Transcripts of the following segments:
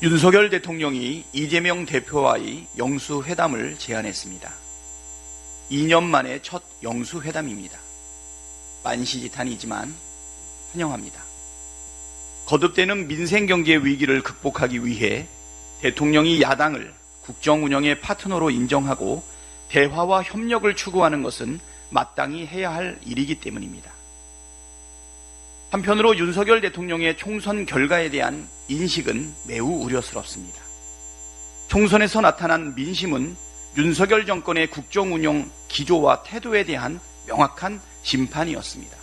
윤석열 대통령이 이재명 대표와의 영수회담을 제안했습니다. 2년 만에 첫 영수회담입니다. 만시지탄이지만 환영합니다. 거듭되는 민생경제 위기를 극복하기 위해 대통령이 야당을 국정 운영의 파트너로 인정하고 대화와 협력을 추구하는 것은 마땅히 해야 할 일이기 때문입니다. 한편으로 윤석열 대통령의 총선 결과에 대한 인식은 매우 우려스럽습니다. 총선에서 나타난 민심은 윤석열 정권의 국정 운영 기조와 태도에 대한 명확한 심판이었습니다.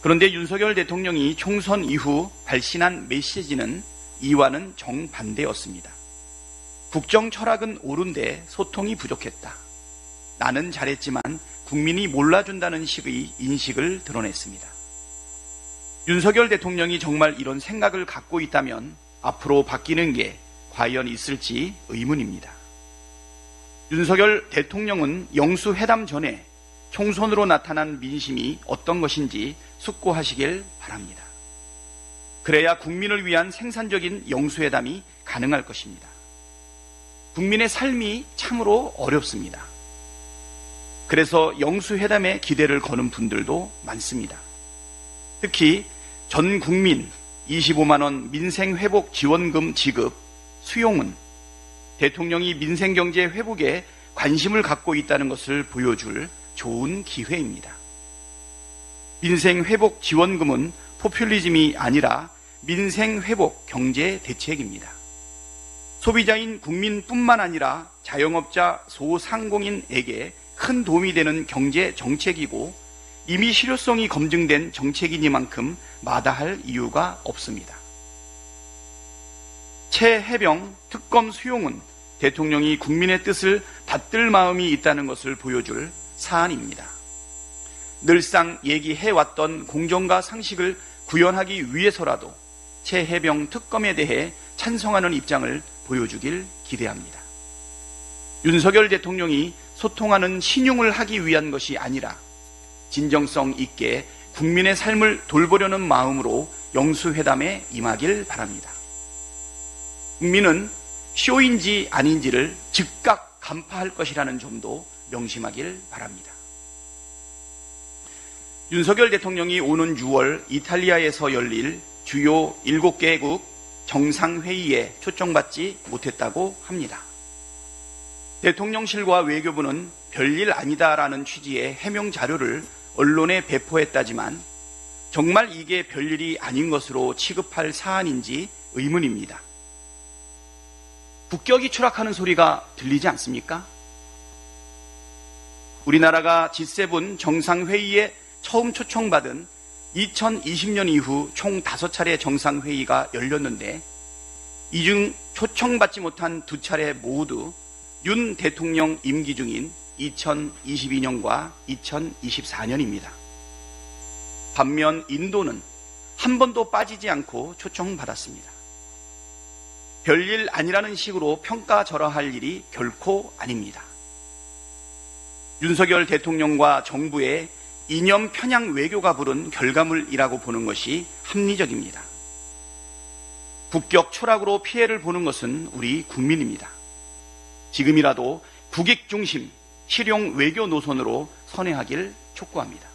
그런데 윤석열 대통령이 총선 이후 발신한 메시지는 이와는 정반대였습니다. 국정 철학은 옳은데 소통이 부족했다. 나는 잘했지만 국민이 몰라준다는 식의 인식을 드러냈습니다. 윤석열 대통령이 정말 이런 생각을 갖고 있다면 앞으로 바뀌는 게 과연 있을지 의문입니다. 윤석열 대통령은 영수회담 전에 총선으로 나타난 민심이 어떤 것인지 숙고하시길 바랍니다. 그래야 국민을 위한 생산적인 영수회담이 가능할 것입니다. 국민의 삶이 참으로 어렵습니다. 그래서 영수회담에 기대를 거는 분들도 많습니다. 특히 전 국민 25만원 민생회복 지원금 지급 수용은 대통령이 민생경제 회복에 관심을 갖고 있다는 것을 보여줄 좋은 기회입니다. 민생회복 지원금은 포퓰리즘이 아니라 민생회복 경제 대책입니다. 소비자인 국민뿐만 아니라 자영업자 소상공인에게 큰 도움이 되는 경제 정책이고 이미 실효성이 검증된 정책이니만큼 마다할 이유가 없습니다. 최해병 특검 수용은 대통령이 국민의 뜻을 받들 마음이 있다는 것을 보여줄 사안입니다. 늘상 얘기해왔던 공정과 상식을 구현하기 위해서라도 최해병 특검에 대해 찬성하는 입장을 보여주길 기대합니다. 윤석열 대통령이 소통하는 신용을 하기 위한 것이 아니라 진정성 있게 국민의 삶을 돌보려는 마음으로 영수회담에 임하길 바랍니다. 국민은 쇼인지 아닌지를 즉각 간파할 것이라는 점도 명심하길 바랍니다. 윤석열 대통령이 오는 6월 이탈리아에서 열릴 주요 7개국 정상회의에 초청받지 못했다고 합니다. 대통령실과 외교부는 별일 아니다라는 취지의 해명 자료를 언론에 배포했다지만 정말 이게 별일이 아닌 것으로 취급할 사안인지 의문입니다. 국격이 추락하는 소리가 들리지 않습니까? 우리나라가 G7 정상회의에 처음 초청받은 2020년 이후 총 5차례 정상회의가 열렸는데 이 중 초청받지 못한 두 차례 모두 윤 대통령 임기 중인 2022년과 2024년입니다. 반면 인도는 한 번도 빠지지 않고 초청받았습니다. 별일 아니라는 식으로 평가절하할 일이 결코 아닙니다. 윤석열 대통령과 정부의 이념 편향 외교가 부른 결과물이라고 보는 것이 합리적입니다. 국격 초락으로 피해를 보는 것은 우리 국민입니다. 지금이라도 국익 중심, 실용 외교 노선으로 선회하길 촉구합니다.